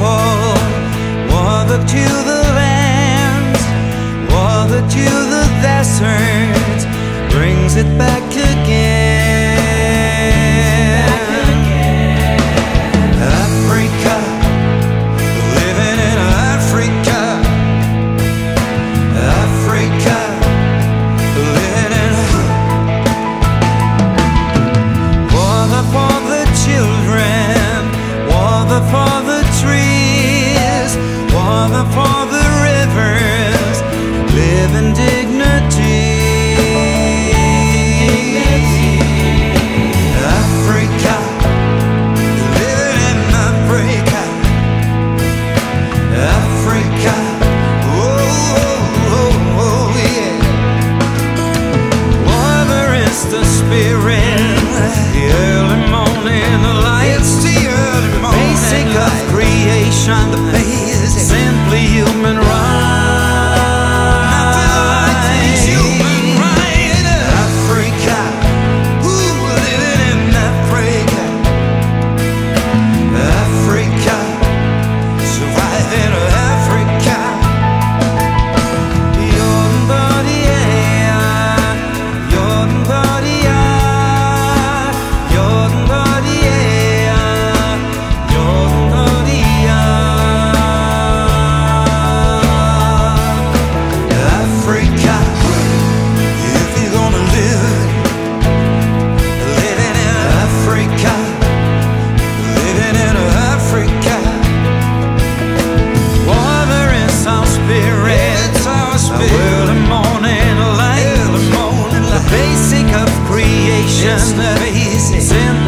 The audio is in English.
people Water to the lands Water to the deserts Brings it back living do vision. It's crazy.